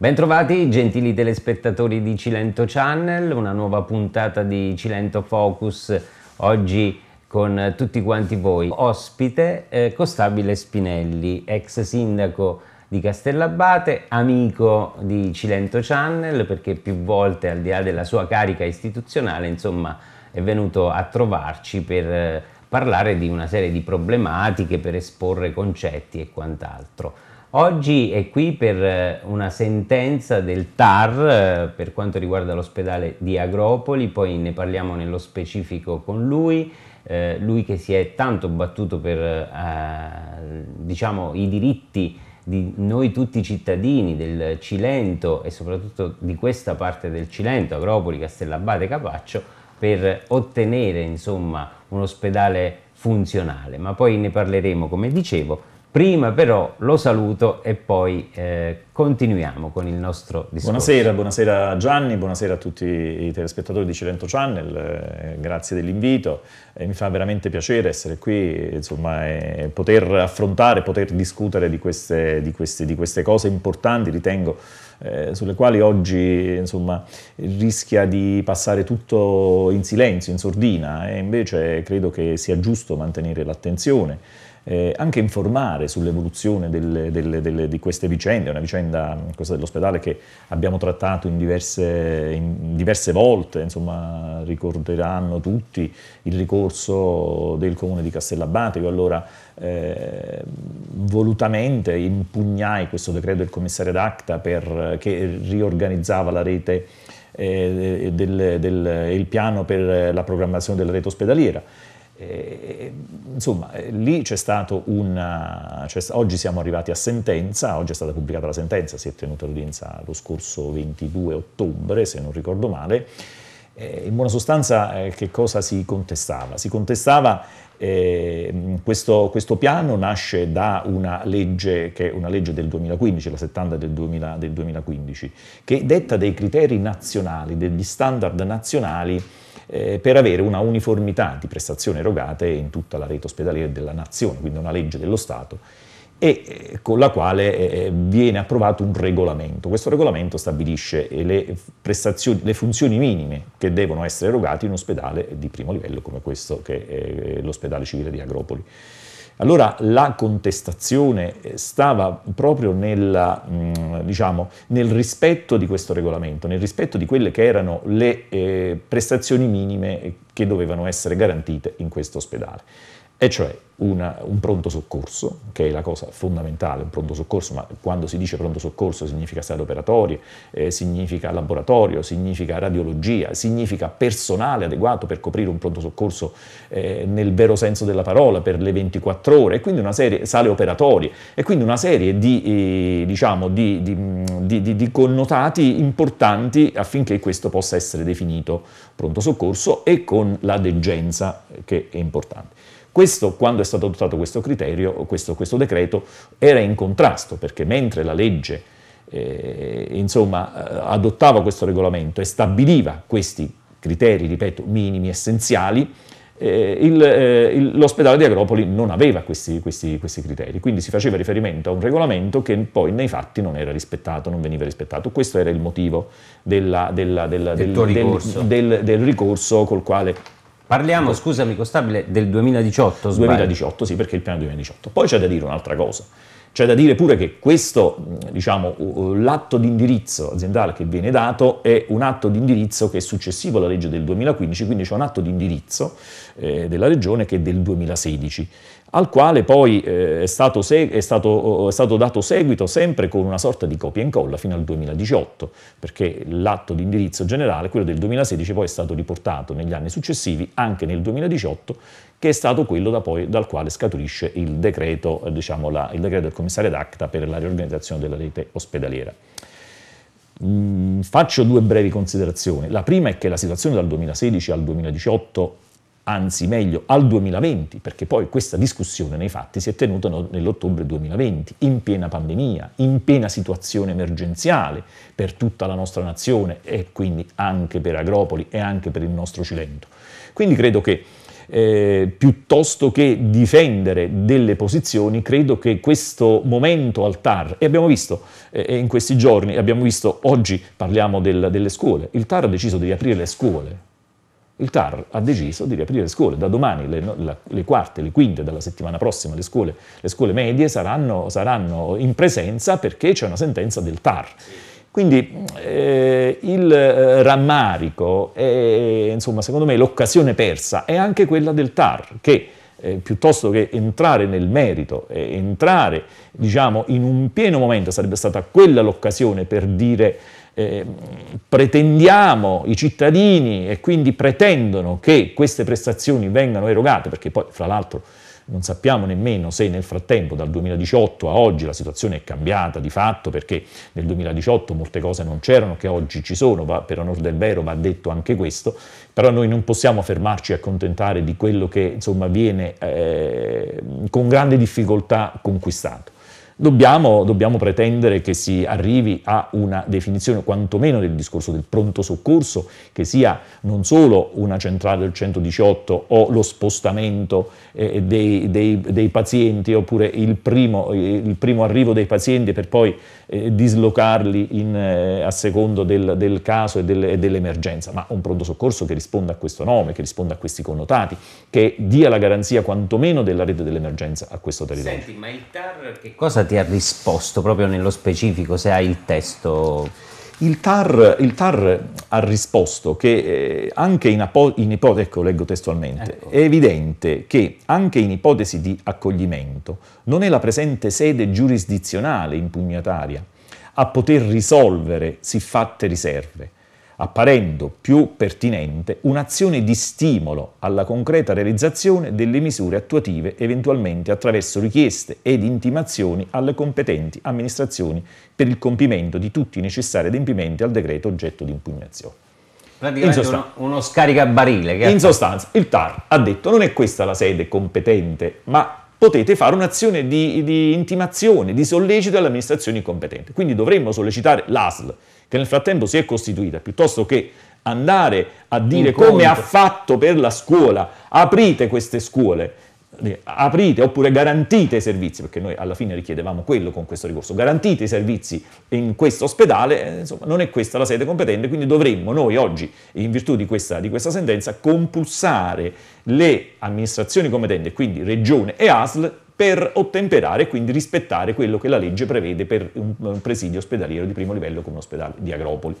Bentrovati gentili telespettatori di Cilento Channel, una nuova puntata di Cilento Focus, oggi con tutti quanti voi. Ospite eh, Costabile Spinelli, ex sindaco di Castellabate, amico di Cilento Channel perché più volte al di là della sua carica istituzionale insomma è venuto a trovarci per eh, parlare di una serie di problematiche, per esporre concetti e quant'altro. Oggi è qui per eh, una sentenza del TAR eh, per quanto riguarda l'ospedale di Agropoli, poi ne parliamo nello specifico con lui, eh, lui che si è tanto battuto per eh, diciamo, i diritti di noi tutti cittadini del Cilento e soprattutto di questa parte del Cilento, Agropoli, Castellabate, Capaccio, per ottenere insomma, un ospedale funzionale, ma poi ne parleremo come dicevo Prima però lo saluto e poi eh, continuiamo con il nostro discorso. Buonasera, buonasera Gianni, buonasera a tutti i telespettatori di Cilento Channel, eh, grazie dell'invito, eh, mi fa veramente piacere essere qui, insomma, e poter affrontare, poter discutere di queste, di queste, di queste cose importanti, ritengo, eh, sulle quali oggi insomma, rischia di passare tutto in silenzio, in sordina, e invece credo che sia giusto mantenere l'attenzione eh, anche informare sull'evoluzione di queste vicende, una vicenda, questa dell'ospedale che abbiamo trattato in diverse, in diverse volte, insomma ricorderanno tutti il ricorso del comune di Castellabate, io allora eh, volutamente impugnai questo decreto del commissario d'Acta per, che riorganizzava la rete eh, del, del, il piano per la programmazione della rete ospedaliera eh, insomma, eh, lì c'è stato un... oggi siamo arrivati a sentenza, oggi è stata pubblicata la sentenza, si è tenuta l'udienza lo scorso 22 ottobre, se non ricordo male. Eh, in buona sostanza eh, che cosa si contestava? Si contestava eh, questo, questo, piano nasce da una legge, che è una legge del 2015, la 70 del, 2000, del 2015, che detta dei criteri nazionali, degli standard nazionali eh, per avere una uniformità di prestazioni erogate in tutta la rete ospedaliera della nazione, quindi una legge dello Stato, e eh, con la quale eh, viene approvato un regolamento. Questo regolamento stabilisce le, le, funzioni minime che devono essere erogate in un ospedale di primo livello come questo che è l'ospedale civile di Agropoli. Allora la contestazione stava proprio nella, mm, diciamo, nel rispetto di questo regolamento, nel rispetto di quelle che erano le eh, prestazioni minime che dovevano essere garantite in questo ospedale e cioè una, un pronto soccorso, che è la cosa fondamentale, un pronto soccorso, ma quando si dice pronto soccorso significa sale operatorie, eh, significa laboratorio, significa radiologia, significa personale adeguato per coprire un pronto soccorso eh, nel vero senso della parola, per le 24 ore, e quindi una serie, sale operatorie, e quindi una serie di, eh, diciamo, di, di, di connotati importanti affinché questo possa essere definito pronto soccorso e con la degenza che è importante. Questo, quando è stato adottato questo criterio, questo, questo decreto, era in contrasto, perché mentre la legge eh, insomma, eh, adottava questo regolamento e stabiliva questi criteri, ripeto, minimi essenziali, eh, eh, l'ospedale di Agropoli non aveva questi, questi, questi, criteri, quindi si faceva riferimento a un regolamento che poi nei fatti non era rispettato, non veniva rispettato. Questo era il motivo della, della, della, del, del. Del, del, ricorso col quale Parliamo, scusami, Costabile, del 2018? Sbaglio. 2018, sì, perché il piano 2018. Poi c'è da dire un'altra cosa. C'è da dire pure che questo, diciamo, l'atto di indirizzo aziendale che viene dato è un atto di indirizzo che è successivo alla legge del 2015, quindi c'è un atto di indirizzo eh, della regione che è del 2016 al quale poi eh, è, stato è, stato, è, stato dato seguito sempre con una sorta di copia e incolla fino al 2018, perché l'atto di indirizzo generale, quello del 2016, poi è stato riportato negli anni successivi, anche nel 2018, che è stato quello da poi, dal quale scaturisce il decreto, eh, diciamo la, il decreto del commissario d'ACTA per la riorganizzazione della rete ospedaliera. Mm, faccio due brevi considerazioni. La prima è che la situazione dal 2016 al 2018 anzi meglio al 2020, perché poi questa discussione nei fatti si è tenuta nell'ottobre 2020, in piena pandemia, in piena situazione emergenziale per tutta la nostra nazione e quindi anche per Agropoli e anche per il nostro Cilento. Quindi credo che eh, piuttosto che difendere delle posizioni, credo che questo momento al TAR, e abbiamo visto eh, in questi giorni, abbiamo visto oggi parliamo del, delle scuole, il TAR ha deciso di riaprire le scuole, il TAR ha deciso di riaprire le scuole. Da domani le, la, le quarte, le quinte della settimana prossima le scuole, le scuole medie saranno, saranno, in presenza perché c'è una sentenza del TAR. Quindi eh, il eh, rammarico, è, insomma, secondo me l'occasione persa è anche quella del TAR, che eh, piuttosto che entrare nel merito e entrare diciamo, in un pieno momento, sarebbe stata quella l'occasione per dire eh, pretendiamo i cittadini e quindi pretendono che queste prestazioni vengano erogate, perché poi fra l'altro non sappiamo nemmeno se nel frattempo dal 2018 a oggi la situazione è cambiata di fatto perché nel 2018 molte cose non c'erano che oggi ci sono, va, per onore del vero va detto anche questo, però noi non possiamo fermarci a accontentare di quello che insomma viene eh, con grande difficoltà conquistato. Dobbiamo, dobbiamo, pretendere che si arrivi a una definizione quantomeno del discorso del pronto soccorso, che sia non solo una centrale del 118 o lo spostamento eh, dei, dei, dei, pazienti oppure il primo, il primo, arrivo dei pazienti per poi eh, dislocarli in, eh, a secondo del, del caso e, del, e, dell'emergenza, ma un pronto soccorso che risponda a questo nome, che risponda a questi connotati, che dia la garanzia quantomeno della rete dell'emergenza a questo territorio. Senti, ma il TAR che cosa ti ha risposto proprio nello specifico, se hai il testo? Il TAR, il TAR ha risposto che eh, anche in, in ipotesi, ecco leggo testualmente, ecco. è evidente che anche in ipotesi di accoglimento non è la presente sede giurisdizionale impugnataria a poter risolvere siffatte riserve, apparendo più pertinente un'azione di stimolo alla concreta realizzazione delle misure attuative eventualmente attraverso richieste ed intimazioni alle competenti amministrazioni per il compimento di tutti i necessari adempimenti al decreto oggetto di impugnazione. Praticamente uno, uno scaricabarile. Che in sostanza il TAR ha detto non è questa la sede competente, ma potete fare un'azione di, di intimazione, di sollecito alle amministrazioni competenti. Quindi dovremmo sollecitare l'ASL, che nel frattempo si è costituita, piuttosto che andare a dire come ha fatto per la scuola, aprite queste scuole, aprite oppure garantite i servizi, perché noi alla fine richiedevamo quello con questo ricorso, garantite i servizi in questo ospedale, eh, insomma non è questa la sede competente, quindi dovremmo noi oggi, in virtù di questa, di questa sentenza, compulsare le amministrazioni competenti, quindi Regione e ASL, per ottemperare e quindi rispettare quello che la legge prevede per un presidio ospedaliero di primo livello come l'ospedale di Agropoli.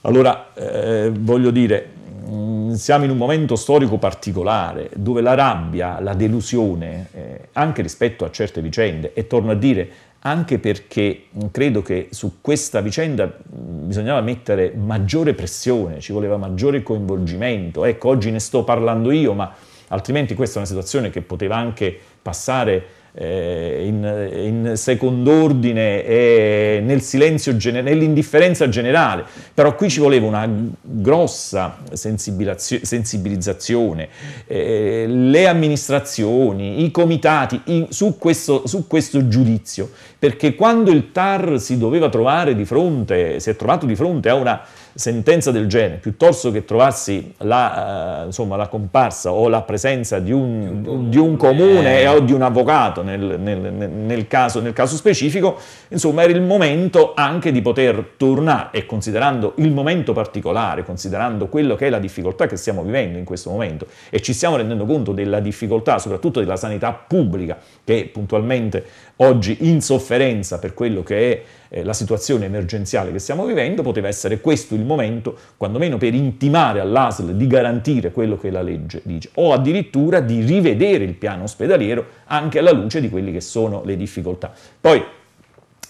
Allora, eh, voglio dire, mm, siamo in un momento storico particolare dove la rabbia, la delusione, eh, anche rispetto a certe vicende, e torno a dire anche perché credo che su questa vicenda mm, bisognava mettere maggiore pressione, ci voleva maggiore coinvolgimento. Ecco, oggi ne sto parlando io, ma altrimenti questa è una situazione che poteva anche passare eh, in, in second'ordine e nel silenzio, nell'indifferenza generale, però qui ci voleva una grossa sensibilizzazione, eh, le amministrazioni, i comitati in, su, questo, su questo giudizio, perché quando il TAR si doveva trovare di fronte, si è trovato di fronte a una sentenza del genere, piuttosto che trovarsi la, uh, insomma, la comparsa o la presenza di un, di un comune. o di un avvocato nel, nel, nel, caso, nel, caso, specifico, insomma era il momento anche di poter tornare e considerando il momento particolare, considerando quello che è la difficoltà che stiamo vivendo in questo momento e ci stiamo rendendo conto della difficoltà soprattutto della sanità pubblica che puntualmente oggi in sofferenza per quello che è eh, la situazione emergenziale che stiamo vivendo, poteva essere questo il momento, quantomeno per intimare all'ASL di garantire quello che la legge dice, o addirittura di rivedere il piano ospedaliero anche alla luce di quelle che sono le difficoltà. Poi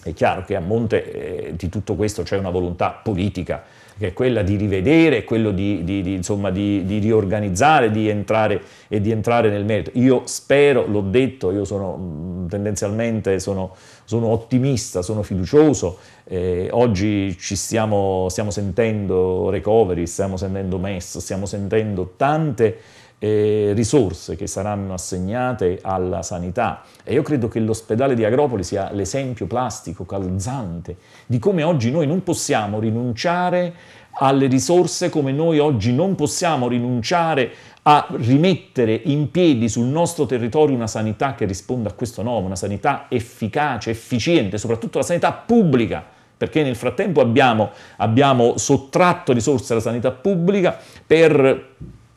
è chiaro che a monte eh, di tutto questo c'è una volontà politica che è quella di rivedere, quello di, di, di, insomma, di, riorganizzare di entrare, e di entrare nel merito. Io spero, l'ho detto, io sono tendenzialmente sono, sono ottimista, sono fiducioso, eh, oggi ci stiamo, stiamo sentendo recovery, stiamo sentendo MES, stiamo sentendo tante eh, risorse che saranno assegnate alla sanità. E io credo che l'ospedale di Agropoli sia l'esempio plastico, calzante, di come oggi noi non possiamo rinunciare alle risorse, come noi oggi non possiamo rinunciare a rimettere in piedi sul nostro territorio una sanità che risponda a questo nome, una sanità efficace, efficiente, soprattutto la sanità pubblica, perché nel frattempo abbiamo, abbiamo sottratto risorse alla sanità pubblica per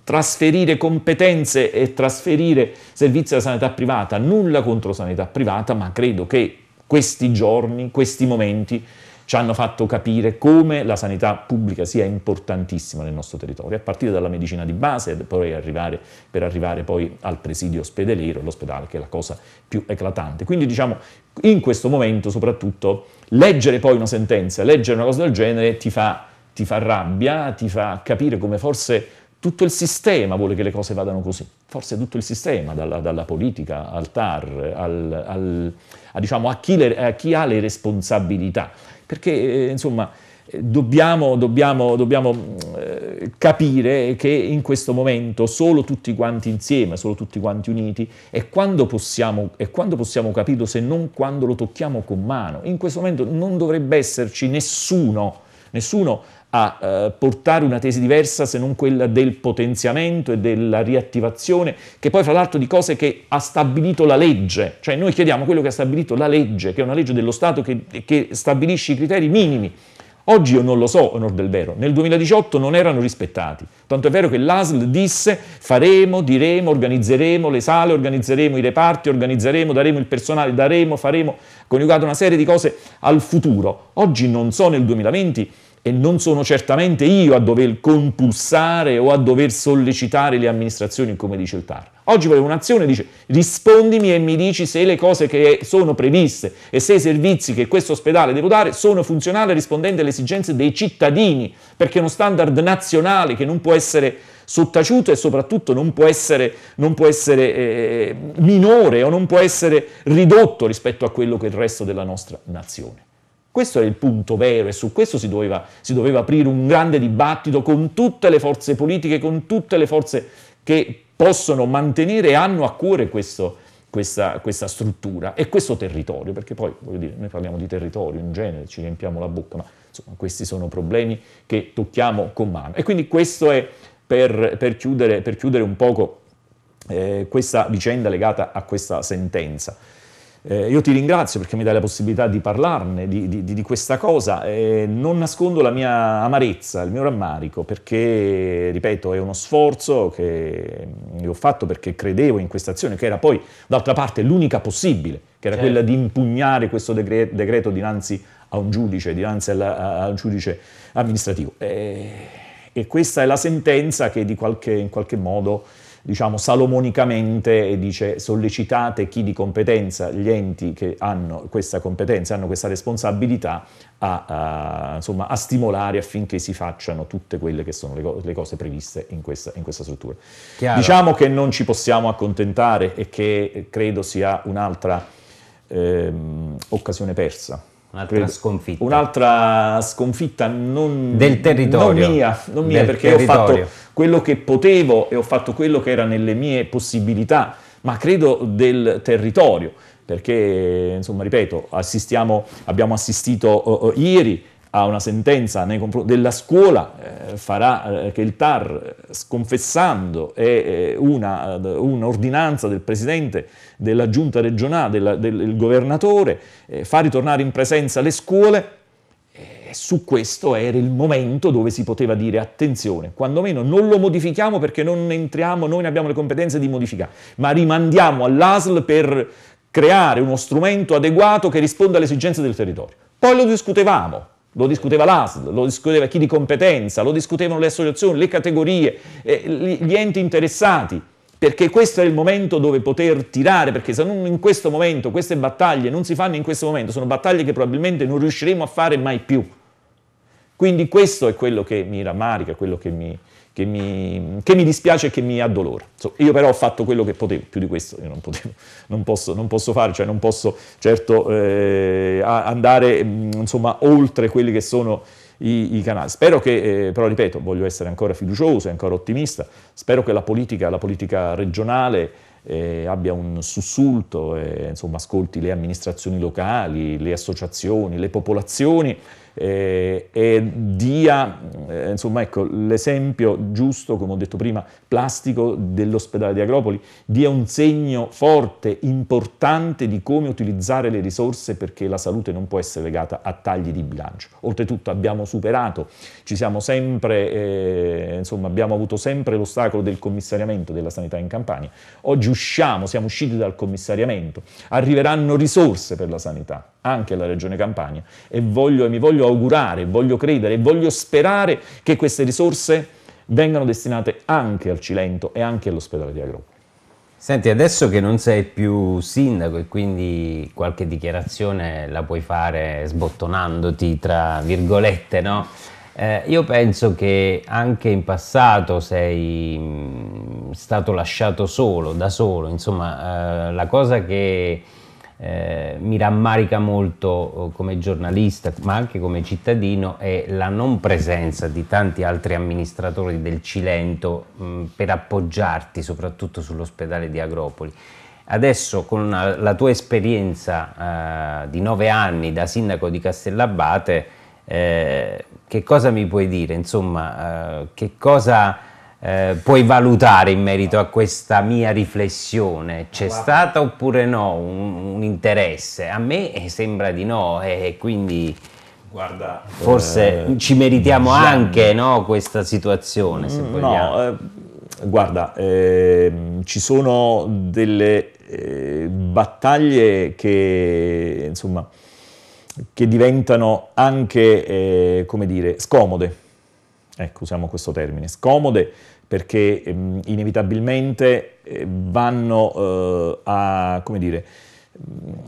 trasferire competenze e trasferire servizi alla sanità privata, nulla contro sanità privata, ma credo che questi giorni, questi momenti ci hanno fatto capire come la sanità pubblica sia importantissima nel nostro territorio, a partire dalla medicina di base poi arrivare, per arrivare poi al presidio ospedaliero, l'ospedale che è la cosa più eclatante. Quindi diciamo, in questo momento soprattutto, leggere poi una sentenza, leggere una cosa del genere ti fa, ti fa rabbia, ti fa capire come forse tutto il sistema vuole che le cose vadano così, forse tutto il sistema, dalla, dalla politica al TAR, al, al, a, diciamo, a, chi le, a, chi ha le responsabilità, perché eh, insomma dobbiamo, dobbiamo, dobbiamo eh, capire che in questo momento solo tutti quanti insieme, solo tutti quanti uniti, e quando possiamo, e quando possiamo capirlo se non quando lo tocchiamo con mano. In questo momento non dovrebbe esserci nessuno, nessuno a eh, portare una tesi diversa se non quella del potenziamento e della riattivazione, che poi fra l'altro di cose che ha stabilito la legge, cioè noi chiediamo quello che ha stabilito la legge, che è una legge dello Stato che, che stabilisce i criteri minimi. Oggi io non lo so, onor del vero, nel 2018 non erano rispettati, tanto è vero che l'ASL disse faremo, diremo, organizzeremo le sale, organizzeremo i reparti, organizzeremo, daremo il personale, daremo, faremo, coniugato una serie di cose al futuro. Oggi non so nel 2020 e non sono certamente io a dover compulsare o a dover sollecitare le amministrazioni, come dice il TAR. Oggi volevo un'azione, dice rispondimi e mi dici se le cose che sono previste e se i servizi che questo ospedale deve dare sono funzionali rispondenti alle esigenze dei cittadini, perché è uno standard nazionale che non può essere sottaciuto e soprattutto non può essere, non può essere eh, minore o non può essere ridotto rispetto a quello che è il resto della nostra nazione. Questo è il punto vero e su questo si doveva, si doveva aprire un grande dibattito con tutte le forze politiche, con tutte le forze che possono mantenere e hanno a cuore questo, questa, questa, struttura e questo territorio, perché poi voglio dire, noi parliamo di territorio in genere, ci riempiamo la bocca, ma insomma questi sono problemi che tocchiamo con mano. E quindi questo è per, per, chiudere, per chiudere, un poco eh, questa vicenda legata a questa sentenza. Eh, io ti ringrazio perché mi dai la possibilità di parlarne di, di, di questa cosa. Eh, non nascondo la mia amarezza, il mio rammarico, perché, ripeto, è uno sforzo che io ho fatto perché credevo in questa azione, che era poi, d'altra parte, l'unica possibile, che era certo. quella di impugnare questo decreto, decreto dinanzi a un giudice, dinanzi alla, a un giudice amministrativo. Eh, e questa è la sentenza che qualche, in qualche modo diciamo salomonicamente dice sollecitate chi di competenza, gli enti che hanno questa competenza, hanno questa responsabilità a, a, insomma, a stimolare affinché si facciano tutte quelle che sono le, co le cose previste in questa, in questa struttura. Chiaro. Diciamo che non ci possiamo accontentare e che credo sia un'altra ehm, occasione persa Un'altra sconfitta. Un'altra sconfitta non, del territorio. Non mia, non mia perché territorio. ho fatto quello che potevo e ho fatto quello che era nelle mie possibilità, ma credo del territorio, perché, insomma, ripeto, abbiamo assistito uh, uh, ieri a una sentenza nei confronti della scuola, eh, farà eh, che il TAR, sconfessando eh, un'ordinanza del Presidente della Giunta regionale, della, del governatore, eh, fa ritornare in presenza le scuole, su questo era il momento dove si poteva dire attenzione, quando meno non lo modifichiamo perché non entriamo, noi ne abbiamo le competenze di modificare, ma rimandiamo all'ASL per creare uno strumento adeguato che risponda alle esigenze del territorio. Poi lo discutevamo, lo discuteva l'ASL, lo discuteva chi di competenza, lo discutevano le associazioni, le categorie, eh, gli enti interessati, perché questo è il momento dove poter tirare, perché se non in questo momento queste battaglie non si fanno in questo momento, sono battaglie che probabilmente non riusciremo a fare mai più. Quindi questo è quello che mi rammarica, quello che mi, che mi, che mi dispiace e che mi addolora. So, io però ho fatto quello che potevo, più di questo io non, potevo, non, posso, non posso, fare, cioè non posso certo eh, andare insomma, oltre quelli che sono i, i canali. Spero che, eh, però ripeto, voglio essere ancora fiducioso e ancora ottimista, spero che la politica, la politica regionale eh, abbia un sussulto, e, insomma, ascolti le amministrazioni locali, le associazioni, le popolazioni eh, e dia eh, insomma, ecco, l'esempio giusto, come ho detto prima, plastico dell'ospedale di Agropoli, dia un segno forte, importante di come utilizzare le risorse perché la salute non può essere legata a tagli di bilancio. Oltretutto abbiamo superato, sempre, eh, insomma, abbiamo avuto sempre l'ostacolo del commissariamento della sanità in Campania. Oggi usciamo, siamo usciti dal commissariamento, arriveranno risorse per la sanità anche alla Regione Campania e voglio, mi voglio augurare, voglio credere e voglio sperare che queste risorse vengano destinate anche al Cilento e anche all'ospedale di Agropoli. Senti, adesso che non sei più sindaco e quindi qualche dichiarazione la puoi fare sbottonandoti tra virgolette, no? Eh, io penso che anche in passato sei mh, stato lasciato solo, da solo, insomma, eh, la cosa che eh, mi rammarica molto eh, come giornalista ma anche come cittadino è la non presenza di tanti altri amministratori del Cilento mh, per appoggiarti soprattutto sull'ospedale di Agropoli. Adesso con la tua esperienza eh, di nove anni da sindaco di Castellabate, eh, che cosa mi puoi dire? Insomma, eh, che cosa eh, puoi valutare in merito a questa mia riflessione? C'è stata oppure no un, un, interesse? A me sembra di no e quindi Guarda, forse eh, ci meritiamo Gianni. anche no, questa situazione. Se mm, no, eh, guarda, ehm, ci sono delle eh, battaglie che insomma che diventano anche, eh, come dire, scomode ecco usiamo questo termine, scomode perché ehm, inevitabilmente eh, vanno eh, a, come dire,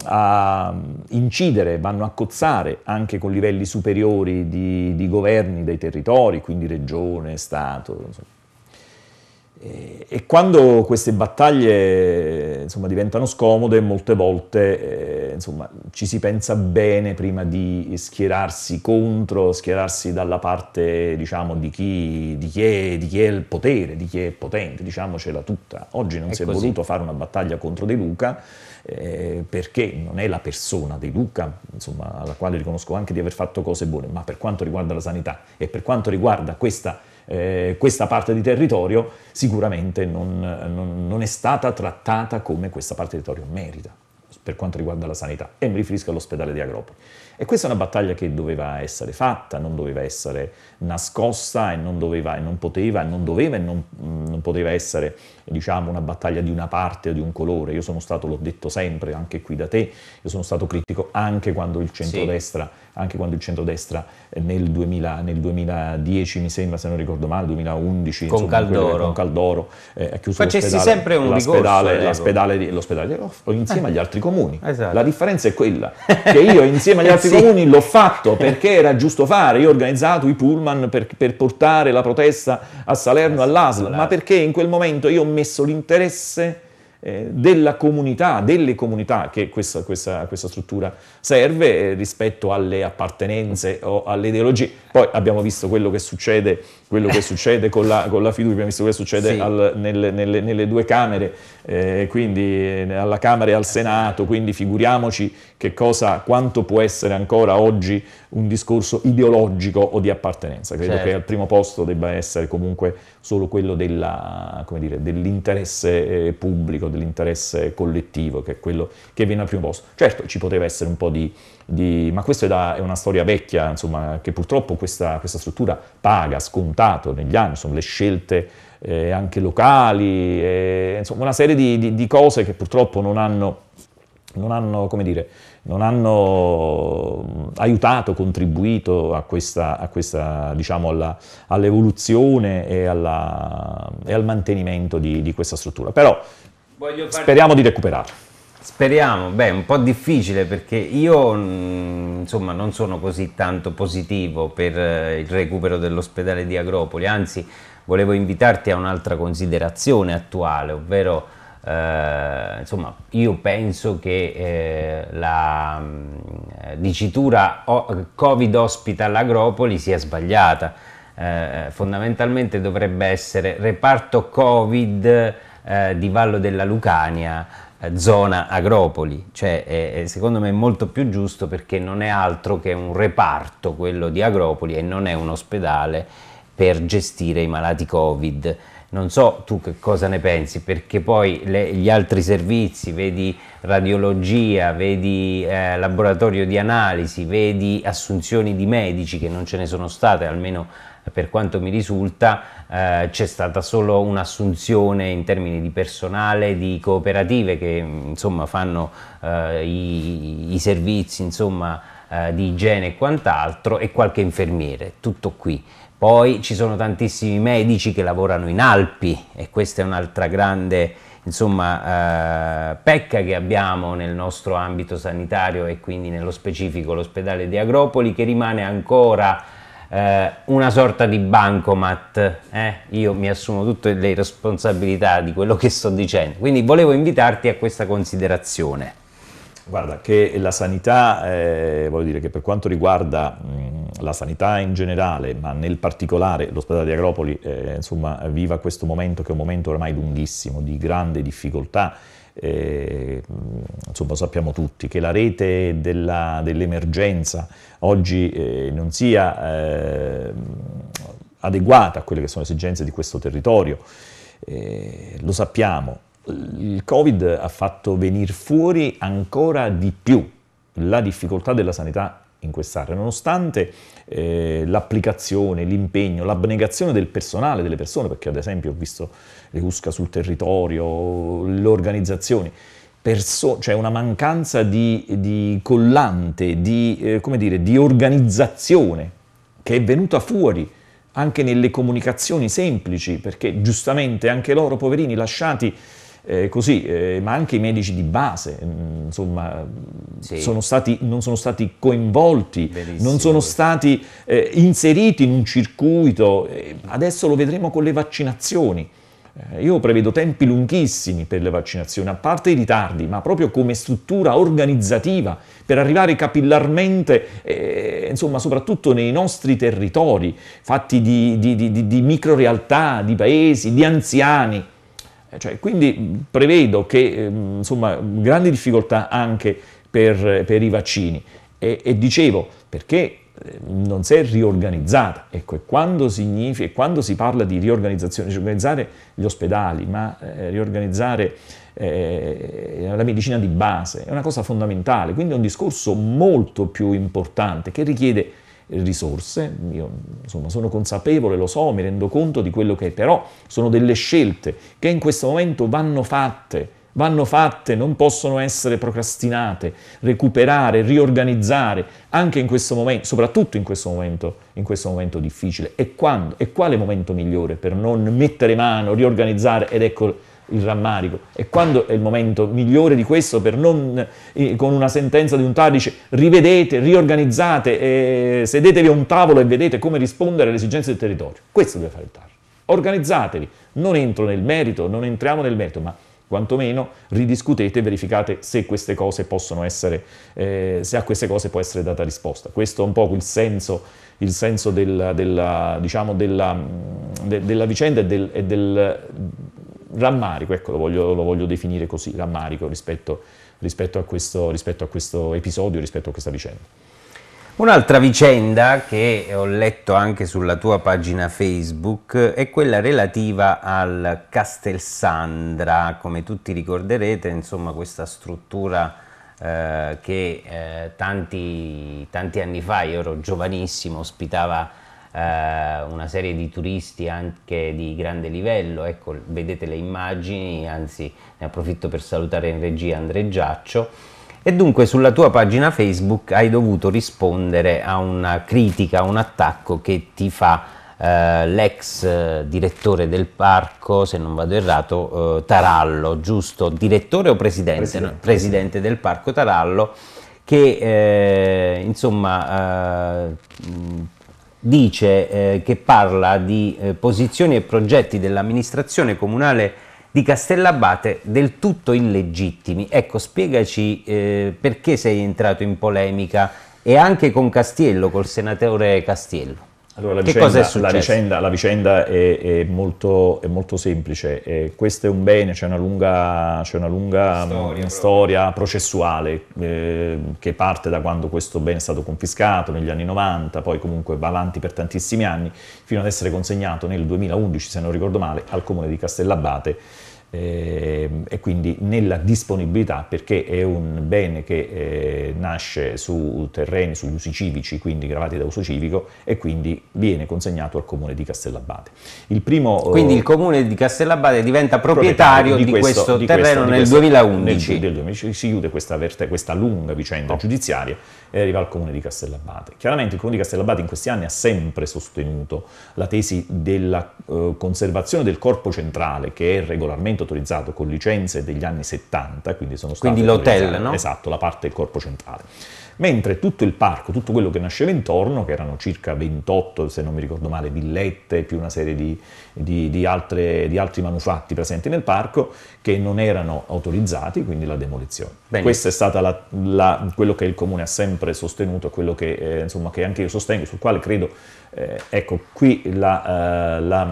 a incidere, vanno a cozzare anche con livelli superiori di, di governi dei territori, quindi regione, Stato. Insomma. E quando queste battaglie insomma, diventano scomode, molte volte eh, insomma, ci si pensa bene prima di schierarsi contro, schierarsi dalla parte diciamo, di, chi, di, chi è, di, chi, è, il potere, di chi è potente, diciamocela tutta. Oggi non è si così. è voluto fare una battaglia contro De Luca eh, perché non è la persona De Luca, insomma, alla quale riconosco anche di aver fatto cose buone, ma per quanto riguarda la sanità e per quanto riguarda questa eh, questa parte di territorio sicuramente non, non, non è stata trattata come questa parte di territorio merita per quanto riguarda la sanità e mi riferisco all'ospedale di Agropoli. E questa è una battaglia che doveva essere fatta, non doveva essere nascosta e non, doveva, e non poteva, e non doveva e non, non poteva essere diciamo, una battaglia di una parte o di un colore. Io sono stato, l'ho detto sempre, anche qui da te, io sono stato critico anche quando il centrodestra, sì. Anche quando il centrodestra eh, nel, 2000, nel 2010, mi sembra, se non ricordo male, 2011, con insomma, Caldoro, con Caldoro eh, ha chiuso Facessi sempre un l'ospedale, l'ospedale, l'ospedale di Roffo insieme agli altri comuni. Esatto. La differenza è quella che io insieme agli altri altri sì. comuni l'ho fatto perché era giusto fare, io ho organizzato i pullman per, per portare la protesta a Salerno, all'ASL, ma perché in quel momento io ho messo l'interesse eh, della comunità, delle comunità che questa, questa, questa struttura serve eh, rispetto alle appartenenze o alle ideologie. Poi abbiamo visto quello che succede, quello che succede con, la, con, la, fiducia, abbiamo visto quello che succede sì. al, nelle, nelle, nelle, due Camere, eh, quindi eh, alla Camera e al Senato, quindi figuriamoci che cosa, quanto può essere ancora oggi un discorso ideologico o di appartenenza. Credo certo. che al primo posto debba essere comunque solo quello dell'interesse eh, pubblico, dell'interesse collettivo, che è quello che viene al primo posto. Certo, ci poteva essere un po' di di, ma questa è, da, è, una storia vecchia, insomma, che purtroppo questa, questa, struttura paga, scontato negli anni, sono le scelte eh, anche locali, eh, insomma una serie di, di, di, cose che purtroppo non hanno, non hanno, come dire, non hanno aiutato, contribuito a questa, a questa diciamo, alla, all'evoluzione e, alla, e, al mantenimento di, di questa struttura. Però speriamo di recuperarla. Speriamo, beh, un po' difficile perché io mm, insomma non sono così tanto positivo per eh, il recupero dell'ospedale di Agropoli, anzi volevo invitarti a un'altra considerazione attuale, ovvero eh, insomma io penso che eh, la, mm, dicitura Covid Hospital Agropoli sia sbagliata. Eh, fondamentalmente dovrebbe essere reparto Covid eh, di Vallo della Lucania, zona Agropoli, cioè è, secondo me è molto più giusto perché non è altro che un reparto quello di Agropoli e non è un ospedale per gestire i malati Covid. Non so tu che cosa ne pensi, perché poi le, gli altri servizi, vedi radiologia, vedi eh, laboratorio di analisi, vedi assunzioni di medici che non ce ne sono state, almeno per quanto mi risulta eh, c'è stata solo un'assunzione in termini di personale di cooperative che insomma fanno eh, i, i, servizi insomma, eh, di igiene e quant'altro e qualche infermiere, tutto qui. Poi ci sono tantissimi medici che lavorano in Alpi e questa è un'altra grande insomma, eh, pecca che abbiamo nel nostro ambito sanitario e quindi nello specifico l'ospedale di Agropoli che rimane ancora eh, una sorta di bancomat, eh? io mi assumo tutte le responsabilità di quello che sto dicendo, quindi volevo invitarti a questa considerazione. Guarda, che la sanità, eh, voglio dire che per quanto riguarda mh, la sanità in generale, ma nel particolare l'ospedale di Agropoli, eh, insomma, viva questo momento che è un momento ormai lunghissimo, di grande difficoltà, eh, insomma sappiamo tutti che la rete dell'emergenza oggi eh, non sia eh, adeguata a quelle che sono le esigenze di questo territorio, eh, lo sappiamo. Il Covid ha fatto venire fuori ancora di più la difficoltà della sanità in quest'area, nonostante eh, l'applicazione, l'impegno, l'abnegazione del personale, delle persone, perché ad esempio ho visto le USCA sul territorio, le organizzazioni, c'è cioè una mancanza di, di collante, di, eh, dire, di organizzazione che è venuta fuori anche nelle comunicazioni semplici, perché giustamente anche loro, poverini, lasciati eh, così, eh, ma anche i medici di base, mh, mm, insomma, sì. sono stati, non sono stati coinvolti, Benissimo. non sono stati eh, inseriti in un circuito, eh, adesso lo vedremo con le vaccinazioni. Eh, io prevedo tempi lunghissimi per le vaccinazioni, a parte i ritardi, ma proprio come struttura organizzativa per arrivare capillarmente, eh, insomma, soprattutto nei nostri territori, fatti di, di, di, di microrealtà, di paesi, di anziani. Eh, cioè, quindi prevedo che, ehm, insomma, grandi difficoltà anche per, per i vaccini. E, e dicevo, perché non si è riorganizzata. Ecco, e quando, significa, quando si parla di riorganizzazione, riorganizzare gli ospedali, ma eh, riorganizzare eh, la medicina di base, è una cosa fondamentale, quindi è un discorso molto più importante che richiede risorse, io insomma, sono consapevole, lo so, mi rendo conto di quello che è, però sono delle scelte che in questo momento vanno fatte, vanno fatte, non possono essere procrastinate, recuperare, riorganizzare, anche in questo momento, soprattutto in questo momento, in questo momento difficile. E quando? E quale momento migliore per non mettere mano, riorganizzare ed ecco il rammarico. E quando è il momento migliore di questo per non, eh, con una sentenza di un TAR, dice rivedete, riorganizzate, eh, sedetevi a un tavolo e vedete come rispondere alle esigenze del territorio. Questo deve fare il TAR. Organizzatevi. Non entro nel merito, non entriamo nel merito, ma quantomeno ridiscutete e verificate se queste cose possono essere, eh, se a queste cose può essere data risposta. Questo è un po' il senso, il senso del, della, diciamo della, de, della, vicenda e del, e del rammarico, ecco lo voglio, lo voglio, definire così, rammarico rispetto, rispetto, a questo, rispetto a questo episodio, rispetto a questa vicenda. Un'altra vicenda che ho letto anche sulla tua pagina Facebook è quella relativa al Castelsandra, come tutti ricorderete, insomma questa struttura eh, che eh, tanti, tanti, anni fa, io ero giovanissimo, ospitava eh, una serie di turisti anche di grande livello, ecco vedete le immagini, anzi ne approfitto per salutare in regia Andre Giaccio, e dunque sulla tua pagina Facebook hai dovuto rispondere a una critica, a un attacco che ti fa eh, l'ex eh, direttore del parco, se non vado errato, eh, Tarallo, giusto? Direttore o presidente? Presidente, no? presidente del parco Tarallo, che eh, insomma eh, dice eh, che parla di posizioni e progetti dell'amministrazione comunale di Castellabate del tutto illegittimi. Ecco, spiegaci eh, perché sei entrato in polemica e anche con Castiello, col senatore Castiello. Allora, la, vicenda, la, vicenda, la vicenda, è, è, molto, è molto, semplice. Eh, questo è un bene, c'è una lunga, c'è una lunga storia, storia processuale eh, che parte da quando questo bene è stato confiscato negli anni 90, poi comunque va avanti per tantissimi anni, fino ad essere consegnato nel 2011, se non ricordo male, al comune di Castellabate e quindi nella disponibilità perché è un bene che eh, nasce su terreni, su usi civici, quindi gravati da uso civico e quindi viene consegnato al comune di Castellabate. Il primo, quindi il comune di Castellabate diventa proprietario, proprietario di, di, questo, di terreno questo, nel, questo, 2011. nel 2011. Si chiude questa, questa lunga vicenda giudiziaria e arriva al comune di Castellabate. Chiaramente il comune di Castellabate in questi anni ha sempre sostenuto la tesi della eh, conservazione del corpo centrale che è regolarmente autorizzato con licenze degli anni 70, quindi sono state Quindi l'hotel, no? Esatto, la parte del corpo centrale mentre tutto il parco, tutto quello che nasceva intorno, che erano circa 28, se non mi ricordo male, villette, più una serie di, di, di, altre, di altri manufatti presenti nel parco, che non erano autorizzati, quindi la demolizione. Bene. Questo è stato la, la, quello che il Comune ha sempre sostenuto, quello che, eh, insomma, che anche io sostengo, sul quale credo, eh, ecco, qui la... Eh, la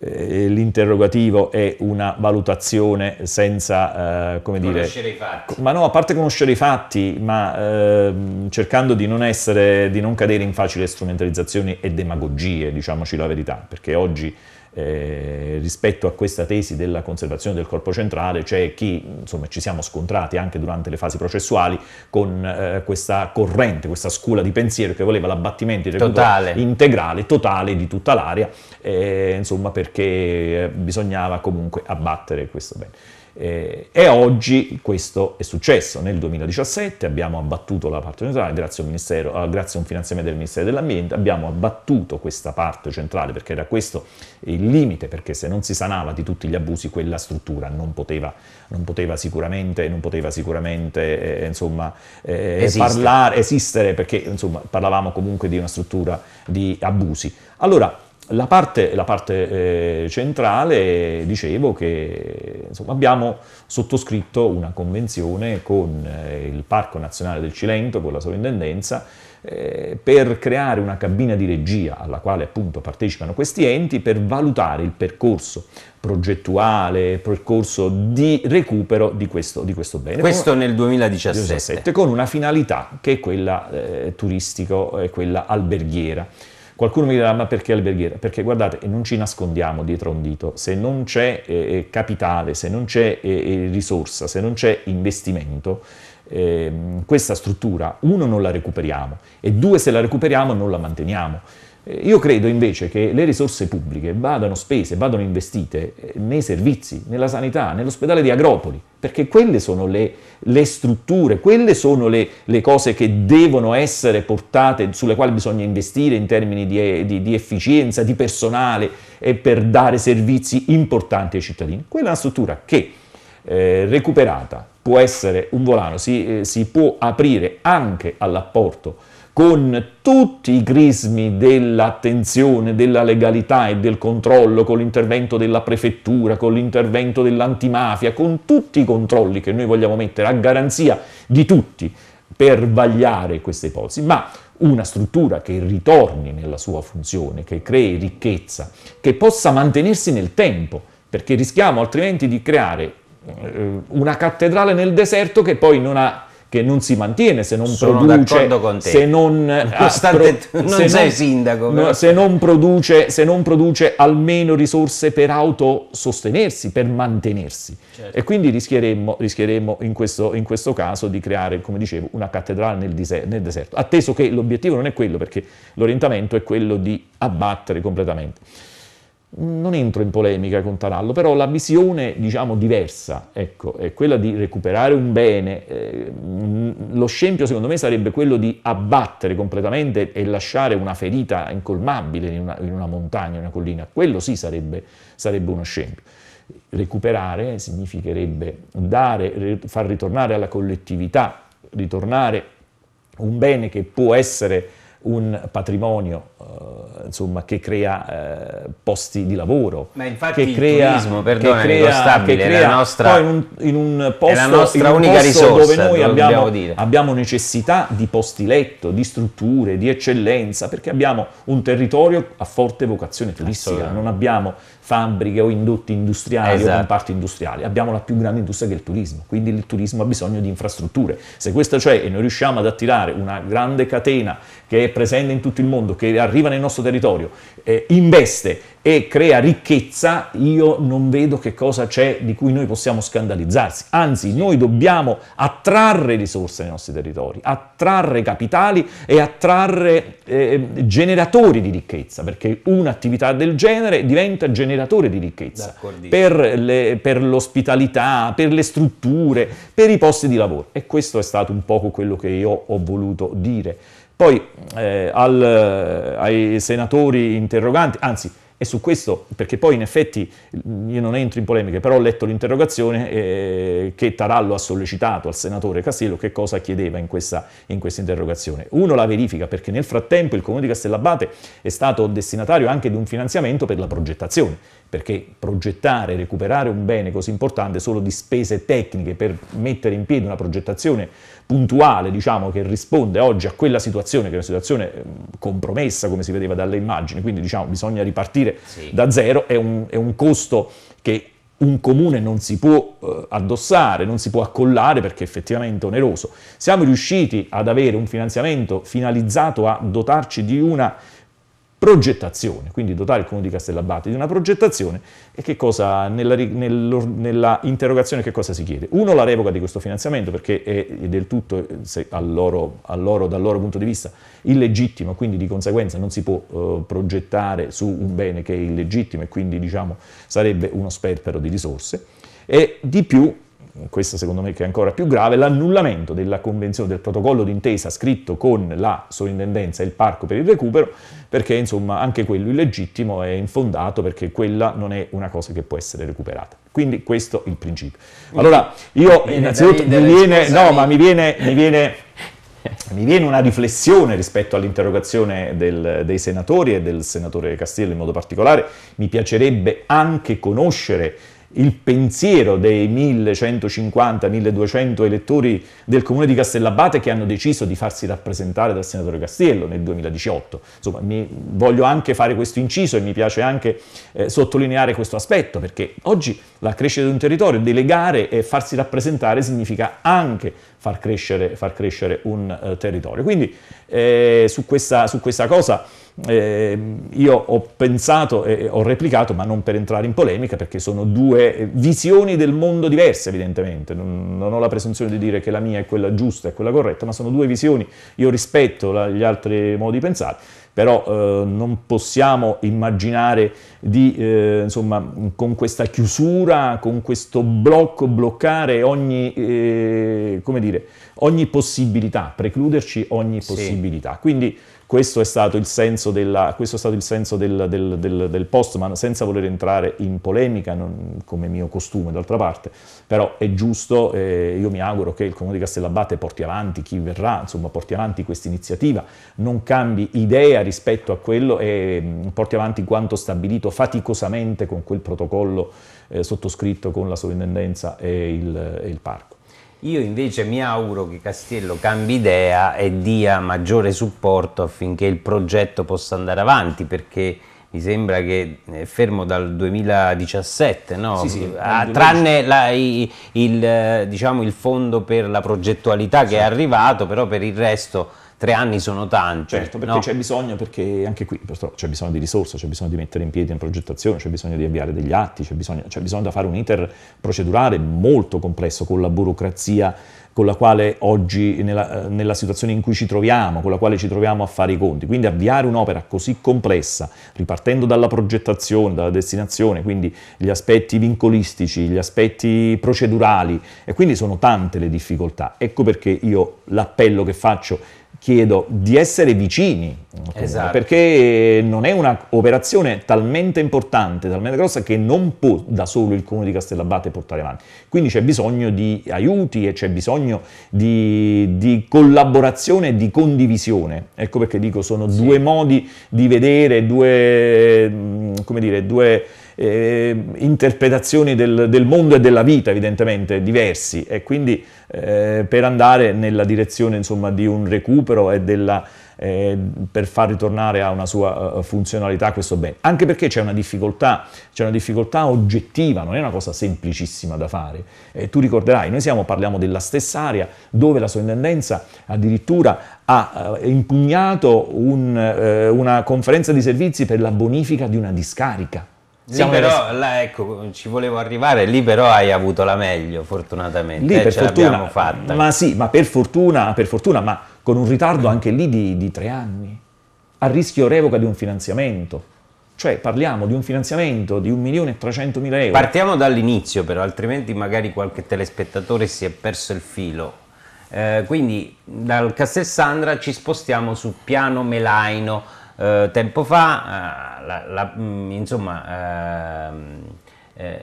l'interrogativo è una valutazione senza, eh, come conoscere dire... i fatti. Ma no, a parte conoscere i fatti, ma eh, cercando di non essere, di non cadere in facili strumentalizzazioni e demagogie, diciamoci la verità, perché oggi eh, rispetto a questa tesi della conservazione del corpo centrale c'è chi, insomma, ci siamo scontrati anche durante le fasi processuali con eh, questa corrente, questa scuola di pensiero che voleva l'abbattimento totale. integrale, totale di tutta l'area, eh, insomma perché bisognava comunque abbattere questo bene. Eh, e oggi questo è successo. Nel 2017 abbiamo abbattuto la parte centrale grazie, uh, grazie a un finanziamento del Ministero dell'Ambiente, abbiamo abbattuto questa parte centrale perché era questo il limite, perché se non si sanava di tutti gli abusi quella struttura non poteva, non poteva sicuramente, non poteva sicuramente eh, insomma, eh, parlare, esistere, perché insomma, parlavamo comunque di una struttura di abusi. Allora, la parte, la parte eh, centrale, dicevo che insomma, abbiamo sottoscritto una convenzione con eh, il Parco Nazionale del Cilento, con la sovrintendenza, eh, per creare una cabina di regia alla quale appunto partecipano questi enti per valutare il percorso progettuale, il percorso di recupero di questo, di questo bene. Questo con, nel 2017. 2017. Con una finalità che è quella eh, turistico e quella alberghiera. Qualcuno mi dirà, ma perché alberghiera? Perché guardate, non ci nascondiamo dietro un dito, se non c'è eh, eh capitale, se non c'è eh, eh, risorsa, se non c'è investimento, eh, questa struttura, uno, non la recuperiamo e due, se la recuperiamo non la manteniamo. Io credo invece che le risorse pubbliche vadano spese, vadano investite eh, nei servizi, nella sanità, nell'ospedale di Agropoli, perché quelle sono le, le strutture, quelle sono le, le, cose che devono essere portate, sulle quali bisogna investire in termini di, di, di efficienza, di personale e per dare servizi importanti ai cittadini. Quella è una struttura che eh, recuperata può essere un volano, si, eh, si può aprire anche all'apporto con tutti i crismi dell'attenzione, della legalità e del controllo, con l'intervento della prefettura, con l'intervento dell'antimafia, con tutti i controlli che noi vogliamo mettere a garanzia di tutti per vagliare queste ipotesi, ma una struttura che ritorni nella sua funzione, che crei ricchezza, che possa mantenersi nel tempo, perché rischiamo altrimenti di creare eh, una cattedrale nel deserto che poi non ha che non si mantiene se non Sono produce se non, ah, pro, non se sei non, sindaco no, se, non produce, se non produce almeno risorse per autosostenersi per mantenersi. Certo. e quindi rischieremmo, rischieremmo in, questo, in, questo, caso di creare come dicevo una cattedrale nel, nel deserto. Atteso che l'obiettivo non è quello perché l'orientamento è quello di abbattere completamente non entro in polemica con Tarallo, però la visione, diciamo, diversa, ecco, è quella di recuperare un bene. Eh, lo scempio, secondo me, sarebbe quello di abbattere completamente e lasciare una ferita incolmabile in una, in una montagna, in una collina. Quello sì sarebbe, sarebbe uno scempio. Recuperare significherebbe dare, far ritornare alla collettività, ritornare un bene che può essere un patrimonio eh, insomma, che crea eh, posti di lavoro. Ma infatti che crea, turismo, perdona, che crea, che crea la nostra, poi in un, in un posto, la nostra unica risorsa, dove noi abbiamo, abbiamo, necessità di posti letto, di strutture, di eccellenza, perché abbiamo un territorio a forte vocazione turistica, non abbiamo fabbriche o indotti industriali esatto. o comparti industriali, abbiamo la più grande industria che è il turismo, quindi il turismo ha bisogno di infrastrutture. Se questo c'è e noi riusciamo ad attirare una grande catena che è presente in tutto il mondo, che arriva nel nostro territorio, eh, investe e crea ricchezza, io non vedo che cosa c'è di cui noi possiamo scandalizzarsi. Anzi, noi dobbiamo attrarre risorse nei nostri territori, attrarre capitali e attrarre eh, generatori di ricchezza, perché un'attività del genere diventa generatore di ricchezza per, le, per l'ospitalità, per le strutture, per i posti di lavoro. E questo è stato un poco quello che io ho voluto dire. Poi eh, al, eh, ai senatori interroganti, anzi, e su questo, perché poi in effetti io non entro in polemiche, però ho letto l'interrogazione eh, che Tarallo ha sollecitato al senatore Castiello che cosa chiedeva in questa, in questa, interrogazione. Uno la verifica perché nel frattempo il comune di Castellabate è stato destinatario anche di un finanziamento per la progettazione perché progettare e recuperare un bene così importante solo di spese tecniche per mettere in piedi una progettazione puntuale, diciamo, che risponde oggi a quella situazione, che è una situazione ehm, compromessa, come si vedeva dalle immagini, quindi diciamo bisogna ripartire sì. da zero, è un, è un costo che un comune non si può eh, addossare, non si può accollare perché effettivamente è oneroso. Siamo riusciti ad avere un finanziamento finalizzato a dotarci di una progettazione, quindi dotare il Comune di Castellabate di una progettazione e che cosa, nella, nella, interrogazione che cosa si chiede? Uno, la revoca di questo finanziamento perché è del tutto, se, loro, loro, dal loro punto di vista, illegittimo, quindi di conseguenza non si può uh, progettare su un bene che è illegittimo e quindi diciamo, sarebbe uno sperpero di risorse. E di più, questo secondo me che è ancora più grave, l'annullamento della convenzione del protocollo d'intesa scritto con la sovrintendenza e il parco per il recupero, perché insomma anche quello illegittimo è infondato perché quella non è una cosa che può essere recuperata. Quindi questo è il principio. Allora io innanzitutto mi viene, no, ma mi viene, mi viene mi viene una riflessione rispetto all'interrogazione del, dei senatori e del senatore Castiello in modo particolare. Mi piacerebbe anche conoscere il pensiero dei 1150-1200 elettori del comune di Castellabate che hanno deciso di farsi rappresentare dal senatore Castiello nel 2018. Insomma, voglio anche fare questo inciso e mi piace anche eh, sottolineare questo aspetto perché oggi la crescita di un territorio, delegare e farsi rappresentare significa anche far crescere, far crescere un uh, territorio. Quindi eh, su, questa, su questa cosa eh, io ho pensato e ho replicato, ma non per entrare in polemica, perché sono due visioni del mondo diverse, evidentemente. Non, non ho la presunzione di dire che la mia è quella giusta e quella corretta, ma sono due visioni. Io rispetto la, gli altri modi di pensare, però eh, non possiamo immaginare di, eh, insomma, con questa chiusura, con questo blocco, bloccare ogni, eh, come dire, ogni possibilità, precluderci ogni sì. possibilità. Quindi questo è stato il senso, della, stato il senso del, del, del, del, postman, senza voler entrare in polemica, non, come mio costume d'altra parte, però è giusto, eh, io mi auguro che il Comune di Castellabate porti avanti, chi verrà, insomma, porti avanti questa iniziativa, non cambi idea rispetto a quello e mm, porti avanti quanto stabilito faticosamente con quel protocollo eh, sottoscritto con la sovrintendenza e il, e il parco. Io invece mi auguro che Castiello cambi idea e dia maggiore supporto affinché il progetto possa andare avanti perché mi sembra che è fermo dal 2017, no? Sì, sì, ah, tranne la, il, il, diciamo, il, fondo per la progettualità che sì. è arrivato, però per il resto tre anni sono tanti. Certo, perché no? c'è bisogno, perché anche qui c'è bisogno di risorse, c'è bisogno di mettere in piedi una progettazione, c'è bisogno di avviare degli atti, c'è bisogno, bisogno da fare un iter procedurale molto complesso con la burocrazia con la quale oggi, nella, nella, situazione in cui ci troviamo, con la quale ci troviamo a fare i conti. Quindi avviare un'opera così complessa, ripartendo dalla progettazione, dalla destinazione, quindi gli aspetti vincolistici, gli aspetti procedurali, e quindi sono tante le difficoltà. Ecco perché io l'appello che faccio chiedo di essere vicini, esatto. perché non è un'operazione talmente importante, talmente grossa che non può da solo il comune di Castellabate portare avanti. Quindi c'è bisogno di aiuti e c'è bisogno di, di collaborazione e di condivisione. Ecco perché dico, sono sì. due modi di vedere, due, mm, come dire, due eh, interpretazioni del, del, mondo e della vita evidentemente diversi e quindi eh, per andare nella direzione insomma, di un recupero e della, eh, per far ritornare a una sua uh, funzionalità questo bene. Anche perché c'è una difficoltà, c'è una difficoltà oggettiva, non è una cosa semplicissima da fare. Eh, tu ricorderai, noi siamo, parliamo della stessa area dove la sovrintendenza addirittura ha uh, impugnato un, uh, una conferenza di servizi per la bonifica di una discarica Lì però, là, ecco, ci volevo arrivare, lì però hai avuto la meglio, fortunatamente. Lì eh, per fortuna, fatta. Ma sì, ma per fortuna, per fortuna, ma con un ritardo anche lì di, di tre anni, a rischio revoca di un finanziamento. Cioè parliamo di un finanziamento di 1.300.000 euro. Partiamo dall'inizio però, altrimenti magari qualche telespettatore si è perso il filo. Eh, quindi dal Castel Sandra ci spostiamo sul piano Melaino, eh, tempo fa, eh, la, la, mm, insomma, ehm, eh,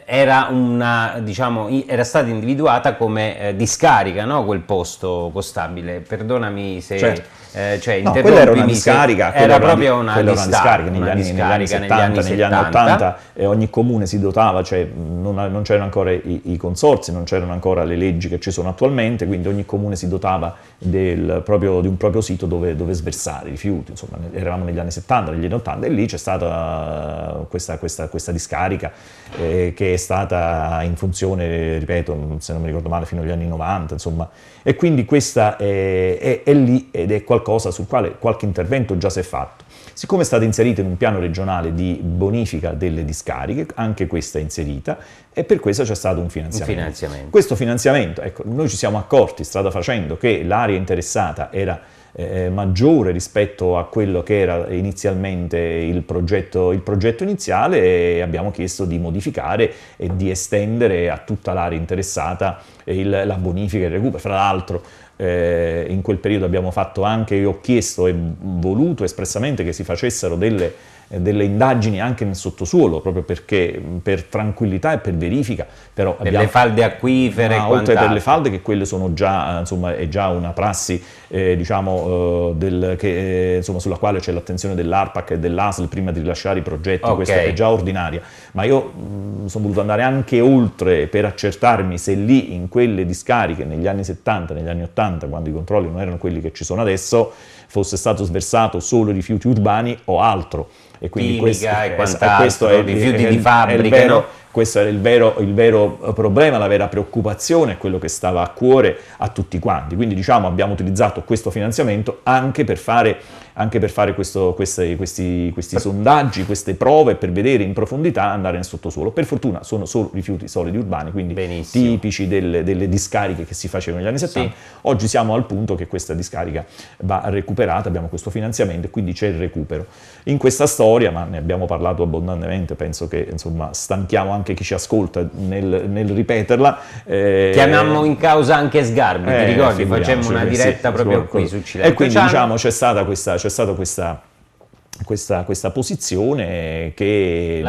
era, una, diciamo, era, stata individuata come eh, discarica no? quel posto costabile. Perdonami se certo. Eh, cioè, no, quella era una discarica, era, era proprio una, una, discarica negli, una anni, discarica negli, anni, 70, negli anni 80 e ogni comune si dotava, cioè non, non c'erano ancora i, i, consorzi, non c'erano ancora le leggi che ci sono attualmente, quindi ogni comune si dotava del, proprio, di un proprio sito dove, dove, sversare i rifiuti, insomma eravamo negli anni 70, negli anni 80 e lì c'è stata questa, questa, questa discarica eh, che è stata in funzione, ripeto, se non mi ricordo male, fino agli anni 90, insomma, e quindi questa è, è, è lì ed è qualcosa sul quale qualche intervento già si è fatto. Siccome è stata inserita in un piano regionale di bonifica delle discariche, anche questa è inserita, e per questo c'è stato un finanziamento. un finanziamento. Questo finanziamento, ecco, noi ci siamo accorti strada facendo che l'area interessata era eh, maggiore rispetto a quello che era inizialmente il progetto, il progetto iniziale e abbiamo chiesto di modificare e di estendere a tutta l'area interessata il, la bonifica e il recupero. Fra l'altro eh, in quel periodo abbiamo fatto anche, io ho chiesto e voluto espressamente che si facessero delle eh, delle indagini anche nel sottosuolo, proprio perché per tranquillità e per verifica, però per abbiamo, le falde acquifere, ma, oltre per le falde che quelle sono già, insomma, è già una prassi eh, diciamo, eh, del, che, eh, insomma, sulla quale c'è l'attenzione dell'ARPAC e dell'ASL prima di rilasciare i progetti, okay. questa è già ordinaria, ma io mh, sono voluto andare anche oltre per accertarmi se lì in quelle discariche negli anni 70, negli anni 80, quando i controlli non erano quelli che ci sono adesso, fosse stato sversato solo rifiuti urbani o altro. E quindi questo, e quant'altro, questo è, rifiuti è, di fabbrica, vero, no? Questo era il vero, il vero, problema, la vera preoccupazione, quello che stava a cuore a tutti quanti. Quindi diciamo abbiamo utilizzato questo finanziamento anche per fare, anche per fare questo, questi, questi, questi sondaggi, queste prove, per vedere in profondità, andare nel sottosuolo. Per fortuna sono solo rifiuti solidi urbani, quindi Benissimo. tipici delle, delle, discariche che si facevano negli anni 70. Sì. Oggi siamo al punto che questa discarica va recuperata, abbiamo questo finanziamento e quindi c'è il recupero. In questa storia, ma ne abbiamo parlato abbondantemente, penso che insomma stanchiamo anche chi ci ascolta nel, nel ripeterla. Eh, Chiamammo in causa anche Sgarbi, eh, ti ricordi? Facemmo una diretta sì, proprio qui su Cilento. E quindi diciamo c'è stata questa, c'è stata questa questa, questa, posizione che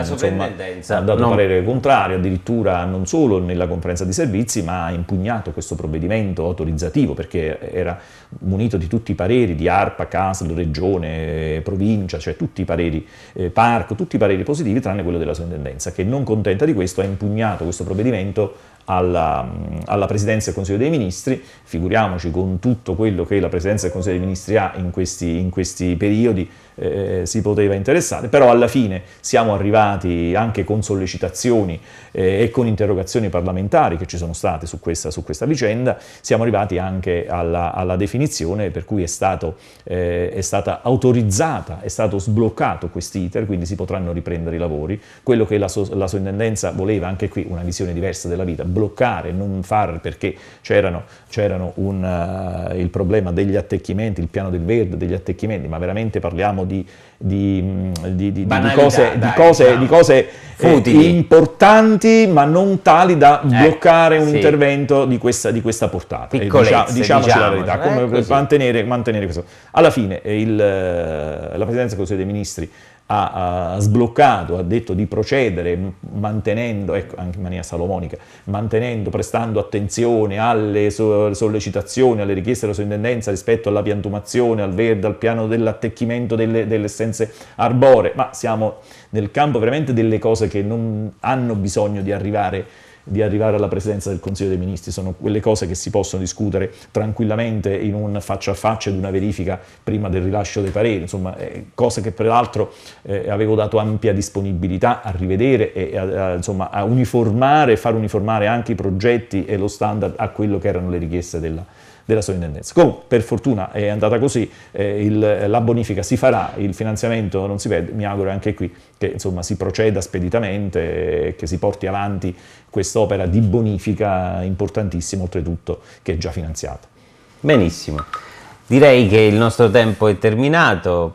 insomma, ha dato no. parere contrario addirittura non solo nella conferenza di servizi ma ha impugnato questo provvedimento autorizzativo perché era munito di tutti i pareri di ARPA, CASL, Regione, Provincia, cioè tutti i pareri eh, parco, tutti i pareri positivi tranne quello della sovrintendenza che non contenta di questo ha impugnato questo provvedimento alla, alla, Presidenza del Consiglio dei Ministri, figuriamoci con tutto quello che la Presidenza del Consiglio dei Ministri ha in questi, in questi periodi, eh, si poteva interessare, però alla fine siamo arrivati anche con sollecitazioni eh, e con interrogazioni parlamentari che ci sono state su questa, su questa vicenda, siamo arrivati anche alla, alla definizione per cui è, stato, eh, è stata autorizzata, è stato sbloccato quest'iter, quindi si potranno riprendere i lavori, quello che la, la sovrintendenza voleva, anche qui una visione diversa della vita, bloccare, non far perché c'erano, c'erano un, uh, il problema degli attecchimenti, il piano del verde, degli attecchimenti, ma veramente parliamo di, di, di, di cose, dai, cose, diciamo. cose eh, importanti ma non tali da eh, bloccare un sì. intervento di questa, questa portata. Diciamo, diciamoci diciamo, la verità, come mantenere, mantenere, questo. Alla fine il, la Presidenza del Consiglio dei Ministri ha, ha, sbloccato, ha detto di procedere mantenendo, ecco, anche in maniera salomonica, mantenendo, prestando attenzione alle sollecitazioni, alle richieste della sovrintendenza rispetto alla piantumazione, al verde, al piano dell'attecchimento delle, delle essenze arboree, ma siamo nel campo veramente delle cose che non hanno bisogno di arrivare di arrivare alla presidenza del Consiglio dei Ministri, sono quelle cose che si possono discutere tranquillamente in un faccia a faccia di una verifica prima del rilascio dei pareri, insomma eh, cose che peraltro eh, avevo dato ampia disponibilità a rivedere e a, a, insomma, a uniformare, far uniformare anche i progetti e lo standard a quello che erano le richieste della, della sovrintendenza. Comunque, per fortuna è andata così, eh, il, la bonifica si farà, il finanziamento non si vede, mi auguro anche qui che insomma, si proceda speditamente, che si porti avanti quest'opera di bonifica importantissima, oltretutto, che è già finanziata. Benissimo. Direi che il nostro tempo è terminato,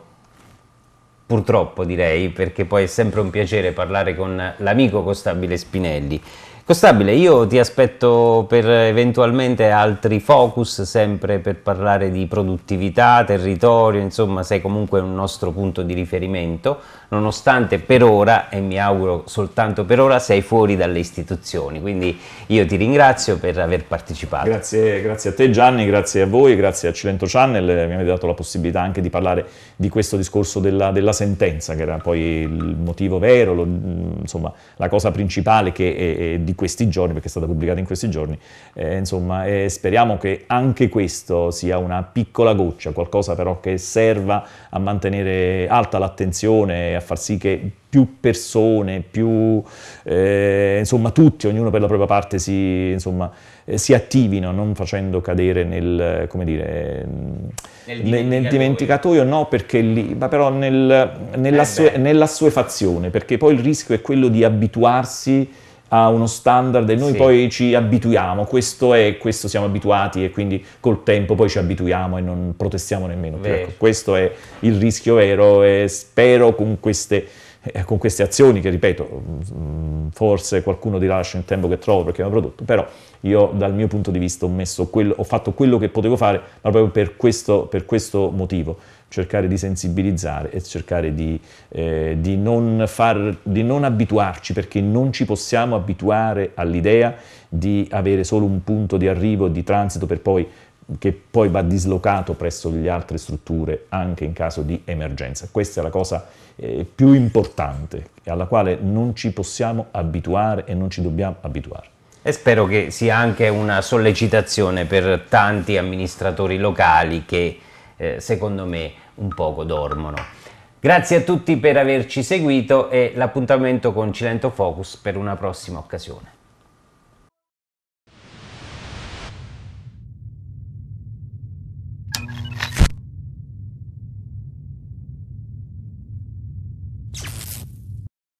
purtroppo direi, perché poi è sempre un piacere parlare con l'amico Costabile Spinelli. Costabile, io ti aspetto per eventualmente altri focus, sempre per parlare di produttività, territorio, insomma sei comunque un nostro punto di riferimento, nonostante per ora, e mi auguro soltanto per ora, sei fuori dalle istituzioni, quindi io ti ringrazio per aver partecipato. Grazie, grazie a te Gianni, grazie a voi, grazie a Cilento Channel, mi avete dato la possibilità anche di parlare di questo discorso della, della sentenza, che era poi il motivo vero, lo, insomma la cosa principale che è, è di questi giorni, perché è stata pubblicata in questi giorni, eh, insomma, eh, speriamo che anche questo sia una piccola goccia, qualcosa però che serva a mantenere alta l'attenzione e a far sì che più persone, più, eh, insomma tutti, ognuno per la propria parte si, insomma, eh, si attivino, non facendo cadere nel, come dire, nel dimenticatoio, nel dimenticatoio. no, perché lì, ma però nel, nella, eh nell'assuefazione, perché poi il rischio è quello di abituarsi a uno standard e noi sì. poi ci abituiamo, questo è, questo siamo abituati e quindi col tempo poi ci abituiamo e non protestiamo nemmeno più. Ecco, questo è il rischio vero e spero con queste, eh, con queste azioni che ripeto, mm, forse qualcuno dirà lascia il tempo che trovo perché è un prodotto, però io dal mio punto di vista ho, quello, ho fatto quello che potevo fare, ma proprio per questo, per questo motivo cercare di sensibilizzare e cercare di, eh, di, non far, di non abituarci, perché non ci possiamo abituare all'idea di avere solo un punto di arrivo, di transito poi che poi va dislocato presso le altre strutture anche in caso di emergenza. Questa è la cosa eh, più importante alla quale non ci possiamo abituare e non ci dobbiamo abituare. E spero che sia anche una sollecitazione per tanti amministratori locali che eh, secondo me un poco dormono. Grazie a tutti per averci seguito e l'appuntamento con Cilento Focus per una prossima occasione.